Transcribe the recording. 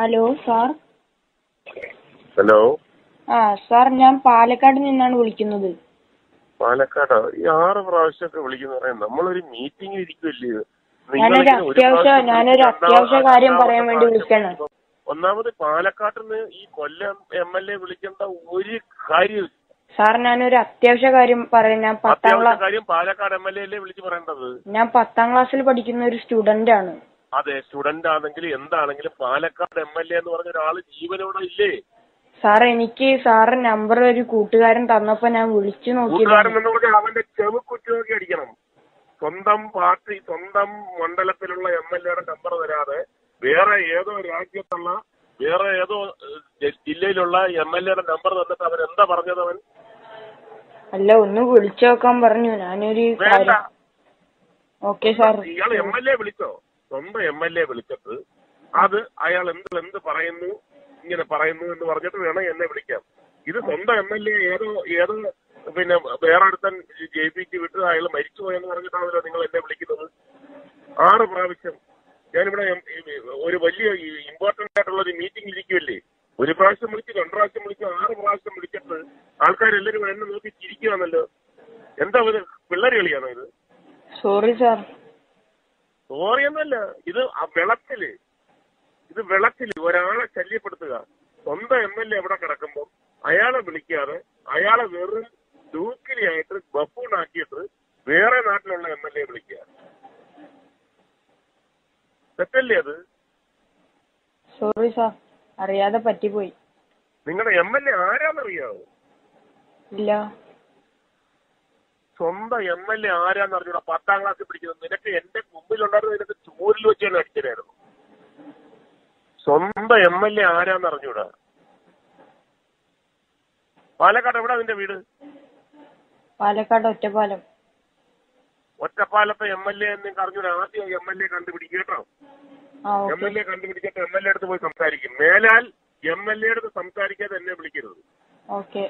Hello sir hello ആ sir ഞാൻ പാലക്കാട് നിന്നാണ് വിളിക്കുന്നത്. പാലക്കാടോ? ഈ ആറ് പ്രാവശ്യമൊക്കെ വിളിക്കുന്ന പറയാം നമ്മളൊരു മീറ്റിംഗ് ഇരിക്കുമല്ലേ? ഞാനൊരു അത്യാവശ്യം ഞാനൊരു അത്യാവശ്യ കാര്യം പറയാൻ വേണ്ടി വിളിക്കണം. ഒന്നാമത് പാലക്കാട്ടിൽ നിന്ന് ഈ കൊല്ലം എം എൽ എ വിളിക്കേണ്ട ഒരു കാര്യം സാർ ഞാനൊരു അത്യാവശ്യ കാര്യം പറയാം. ഞാൻ പത്താം ക്ലാസ് കാര്യം പാലക്കാട് എം എൽ എ അല്ലേ വിളിച്ചു പറയേണ്ടത്? ഞാൻ പത്താം ക്ലാസ്സിൽ പഠിക്കുന്ന ഒരു സ്റ്റുഡന്റ് ആണ്. അതെ സ്റ്റുഡന്റ് ആണെങ്കിൽ എന്താണെങ്കിലും പാലക്കാട് എം എൽ എ എന്ന് പറഞ്ഞ ഒരാൾ ജീവനോടെ ഇല്ലേ? സാർ എനിക്ക് സാറ് നമ്പർ ഒരു കൂട്ടുകാരൻ തന്നപ്പോ ഞാൻ വിളിച്ചു കൂട്ടുകാരൻ എന്ന് പറഞ്ഞാൽ അവന്റെ ചെവി കുറ്റുനോക്കി അടിക്കണം. സ്വന്തം പാർട്ടി സ്വന്തം മണ്ഡലത്തിലുള്ള എം എൽ എയുടെ നമ്പർ തരാതെ വേറെ ഏതോ രാജ്യത്തുള്ള വേറെ ഏതോ ജില്ലയിലുള്ള എം എൽ എയുടെ നമ്പർ തന്നിട്ട് അവൻ എന്താ പറഞ്ഞത് അവൻ? അല്ല ഒന്ന് വിളിച്ചു നോക്കാൻ പറഞ്ഞു. ഞാനൊരു ഓക്കെ സാർ ഇയാൾ എം എൽ എ വിളിച്ചോ? സ്വന്തം എം എൽ എ വിളിച്ചിട്ട് അത് അയാൾ എന്ത് എന്ത് പറയുന്നു ഇങ്ങനെ പറയുന്നു എന്ന് പറഞ്ഞിട്ട് വേണം എന്നെ വിളിക്കാം ഇത് സ്വന്തം എം എൽ എ ഏതോ ഏതോ പിന്നെ വേറെ അടുത്തൻ ജയിപ്പിച്ച് വിട്ട് അയാൾ മരിച്ചുപോയെന്ന് പറഞ്ഞിട്ടാണല്ലോ നിങ്ങൾ എന്നെ വിളിക്കുന്നത്. ആറ് പ്രാവശ്യം ഞാനിവിടെ ഒരു വലിയ ഇമ്പോർട്ടന്റ് ആയിട്ടുള്ള ഒരു മീറ്റിംഗ് ഇരിക്കുമല്ലേ ഒരു പ്രാവശ്യം വിളിച്ച് രണ്ടു പ്രാവശ്യം വിളിച്ച് ആറ് പ്രാവശ്യം വിളിച്ചിട്ട് ആൾക്കാരെല്ലാരും എന്നെ നോക്കി ചിരിക്കുകയാണല്ലോ എന്താ പിള്ളേർ കളിയാണോ ഇത്? സോറി സാർ സോറിയൊന്നുമല്ല ഇത് ആ വിളക്കിൽ ഇത് വിളക്കിൽ ഒരാളെ ശല്യപ്പെടുത്തുക. സ്വന്തം എം എൽ എ എവിടെ കിടക്കുമ്പോൾ അയാളെ വിളിക്കാതെ അയാളെ വെറും ഡൂക്കിലിയായിട്ട് ബഫൂണാക്കിയിട്ട് വേറെ നാട്ടിലുള്ള എം എൽ എ വിളിക്കുക. തെറ്റല്ലേ അത്? സോറി സാർ അറിയാതെ പറ്റിപ്പോയി. നിങ്ങളുടെ എം എൽ എ ആരാന്നറിയാവോ? ഇല്ല. സ്വന്തം എം എൽ എ ആരാന്ന് അറിഞ്ഞൂടാ. പത്താം ക്ലാസ്സിൽ പഠിക്കുന്നത്. നിനക്ക് എന്റെ മുമ്പിലുണ്ടായിരുന്ന നിനക്ക് ചൂരിൽ വെച്ച് തന്നെ അടിച്ചതായിരുന്നു സ്വന്തം എം എൽ എ ആരാന്ന് അറിഞ്ഞൂടാ? പാലക്കാട് എവിടെ നിന്റെ വീട്? പാലക്കാട് ഒറ്റപ്പാലം. ഒറ്റപ്പാലത്തെ എം എൽ എ നിങ്ങൾക്ക് അറിഞ്ഞൂടാ? ആദ്യം എം എൽ എ കണ്ടുപിടിക്കുക കേട്ടോ. എം എൽ എ കണ്ടുപിടിച്ചിട്ട് എം എൽ എ അടുത്ത് പോയി സംസാരിക്കും. മേലാൽ എം എൽ എ അടുത്ത് സംസാരിക്കാതെ എന്നെ വിളിക്കരുത്. ഓക്കെ.